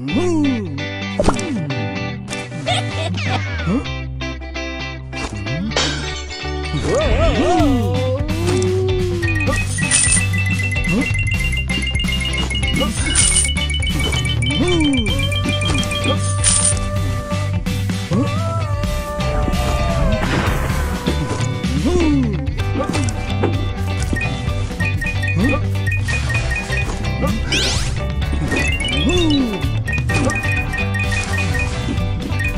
Moo! huh? whoa.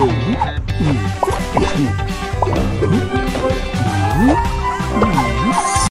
Mm-hmm.